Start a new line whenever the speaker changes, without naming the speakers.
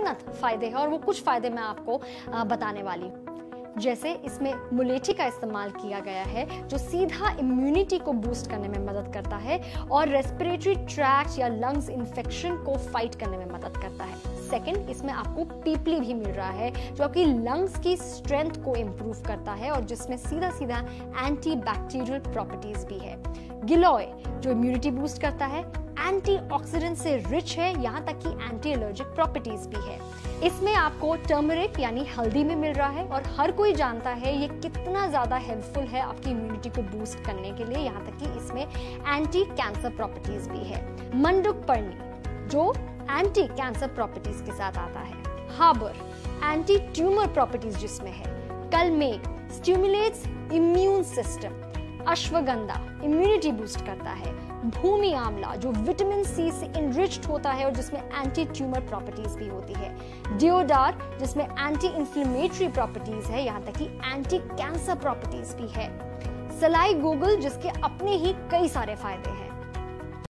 अनगिनत फ़ायदे हैं और वो कुछ फ़ायदे मैं आपको बताने वाली जैसे इसमें मुलेठी का इस्तेमाल किया गया है, जो सीधा इम्यूनिटी को बूस्ट करने में मदद करता है और रेस्पिरेटरी ट्रैक्ट या लंग्स इन्फेक्शन को फाइट करने में मदद करता है। सेकंड इसमें आपको पीपली भी मिल रहा है, जो आपकी लंग्स की स्ट्रेंथ को इम्प्रूव करता है और जिसमें सीधा सीधा एंटी बैक्टीरियल प्रॉपर्टीज़ भी है। गिलोय जो इम्यूनिटी बूस्ट करता है एंटीऑक्सीडेंट से रिच है, यहाँ तक कि एंटी एलर्जिक प्रॉपर्टीज़ भी है। इसमें आपको टर्मरिक यानी हल्दी में मिल रहा है, और हर कोई जानता है ये कितना ज़्यादा हेल्पफुल है आपकी इम्यूनिटी को बूस्ट करने के लिए, यहाँ तक कि इसमें एंटी कैंसर प्रॉपर्टीज़ भी है। मंडुक पर्णी जो एंटी कैंसर प्रॉपर्टीज़ के साथ आता है। हार्बर एंटी ट्यूमर प्रॉपर्टीज़ जिसमें है। Kalmegh stimulates immune system ashwagandha immunity boost करता है। भूमि आंवला, जो विटामिन सी से इनरिच्ड होता है और जिसमें एंटी ट्यूमर प्रॉपर्टीज़ भी होती है। डिओडार जिसमें एंटी इंफ्लेमेटरी प्रॉपर्टीज़ है, यहाँ तक कि एंटी कैंसर प्रॉपर्टीज़ भी है। सलाई गूगल जिसके अपने ही कई सारे फ़ायदे हैं।